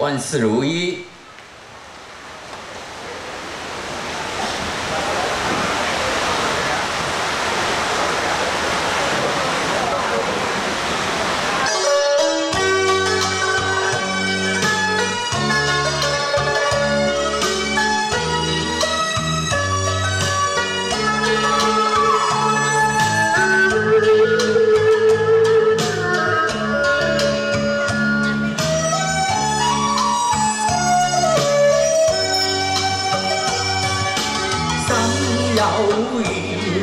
万事如意。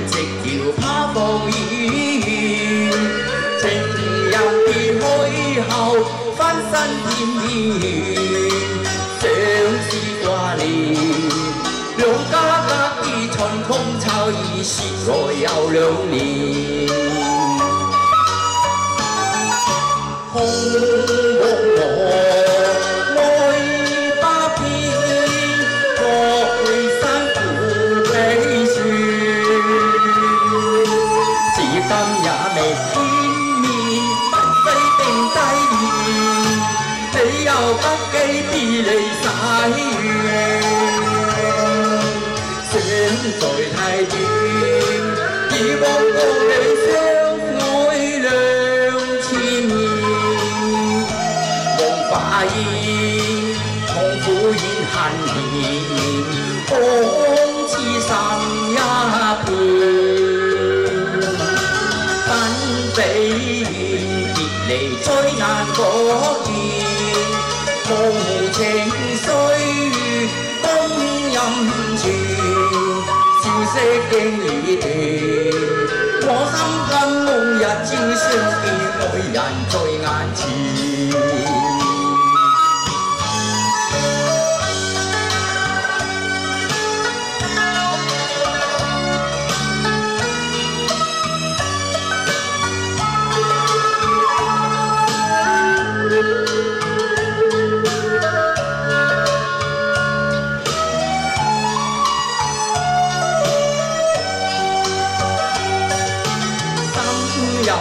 直条怕风雨，情人别去后，翻身见面，相思挂念，两家隔意春空秋意，说来有两年，空望我。不 sao các cây thì đầy sai xem rồi hai chim chỉ bóng cô để xem ngôi lều chim không phải không phú yên hạnh ôm chi sang nhà thường tan về lệ trôi ngàn có gì 无情岁月光阴全，消息经已断。我心甘梦日朝相见，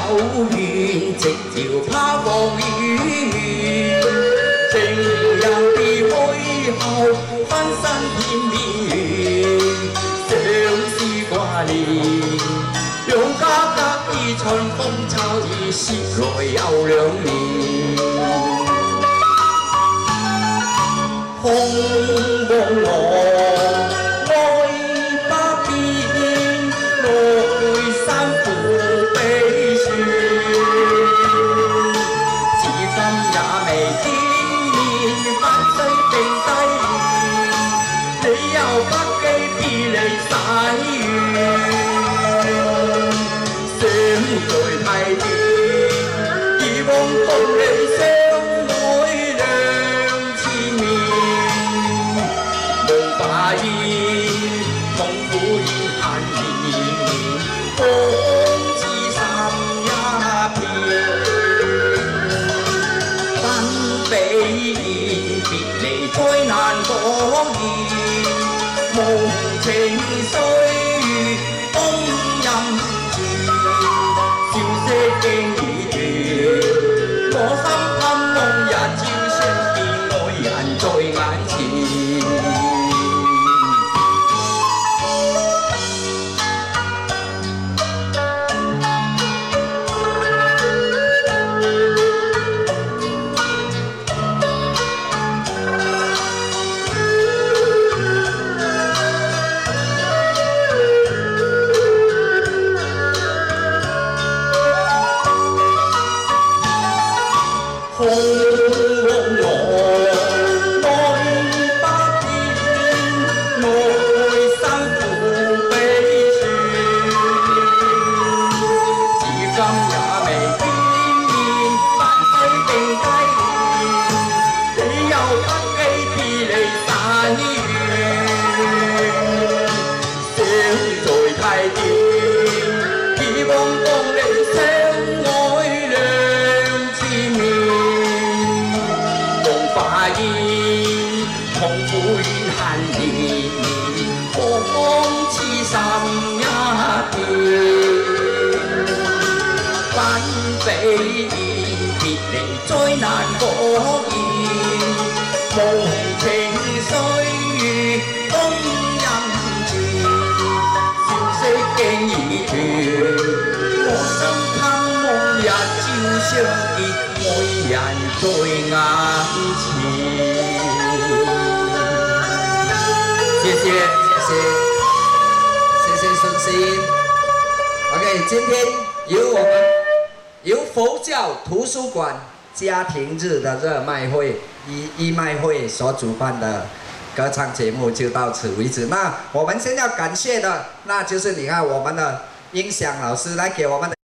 有缘，直条怕风雨，情人别去后，分身见面，相思挂念，两家隔意春风秋意，说来有两年，空望我。梦情岁比别离再难过言，梦情岁月风阴前，消息竟已断。我心盼望日照相见，爱人在眼前。谢谢。谢谢，谢谢孙鑫。OK，今天由我们由佛教图书馆家庭日的热卖会义义卖会所主办的歌唱节目就到此为止。那我们先要感谢的，那就是你看我们的音响老师来给我们的。